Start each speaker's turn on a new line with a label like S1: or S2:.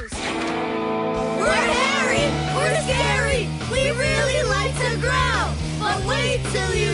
S1: Bears. We're hairy, we're scary, we really like to growl. But wait till you